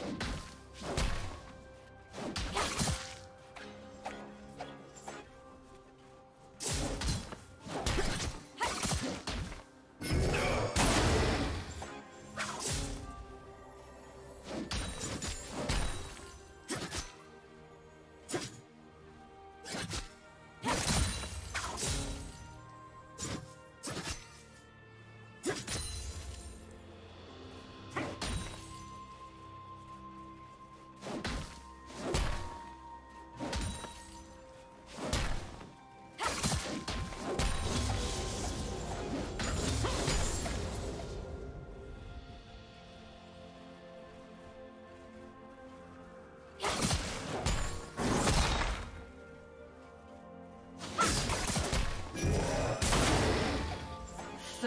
you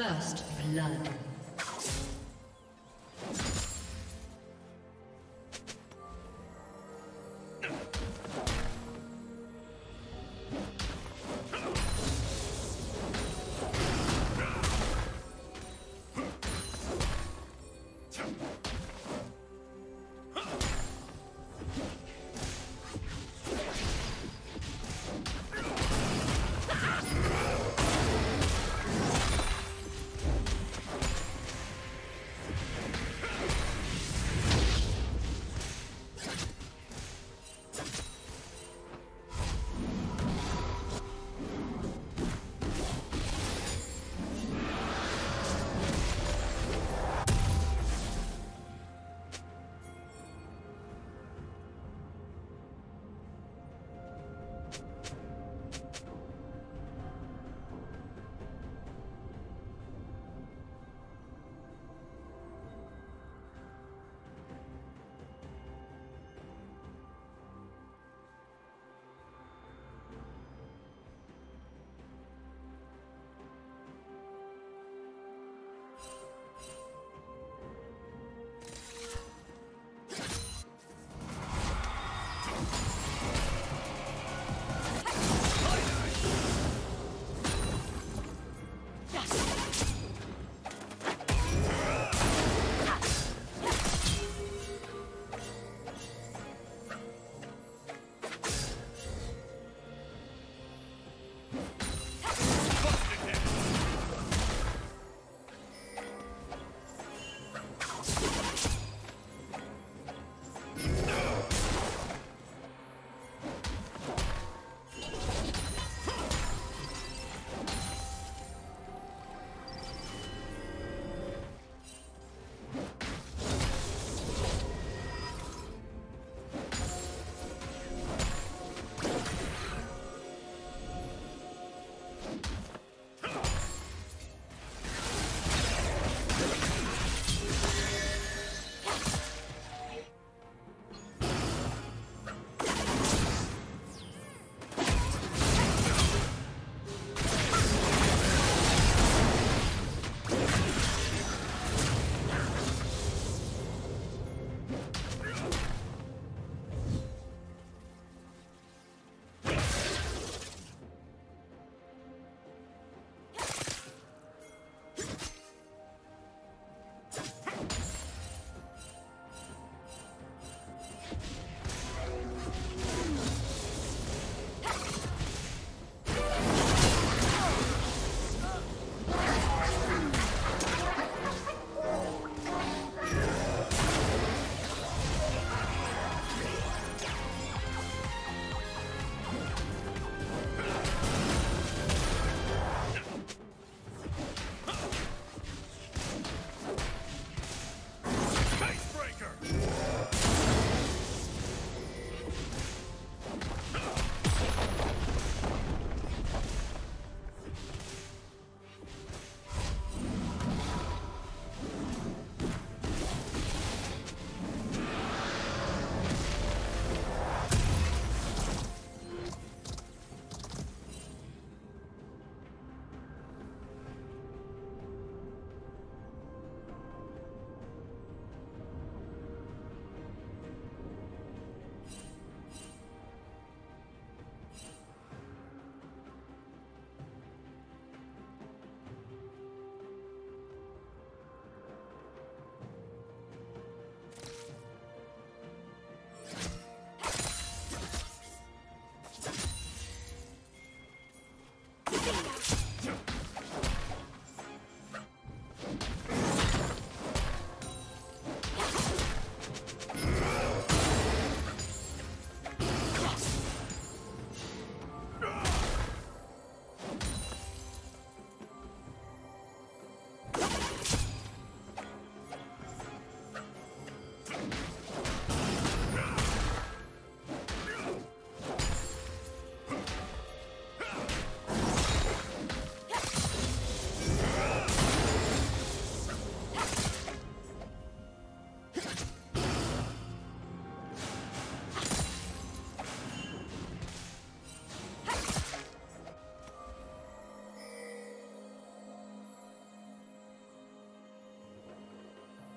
First blood.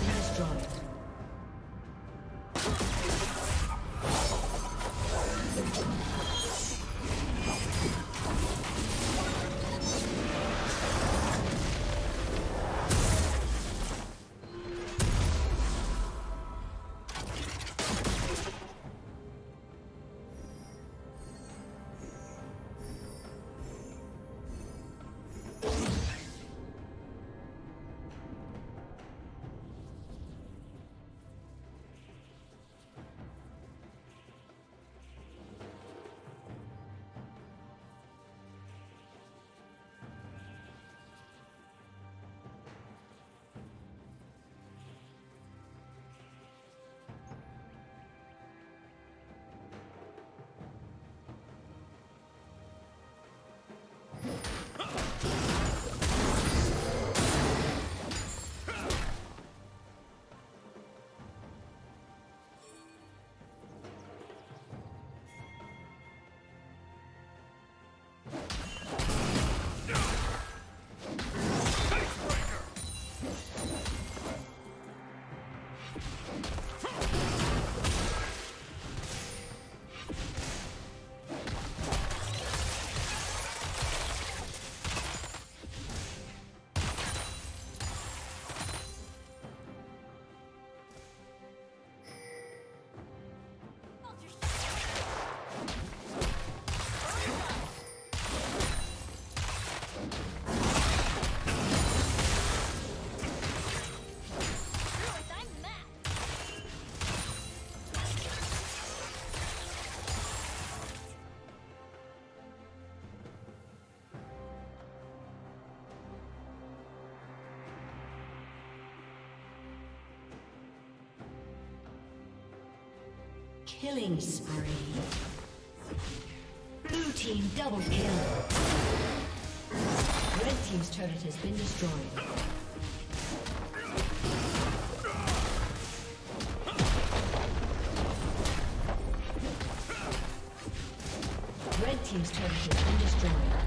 Team's turret Killing spree. Blue team double kill. Red team's turret has been destroyed. Red team's turret has been destroyed.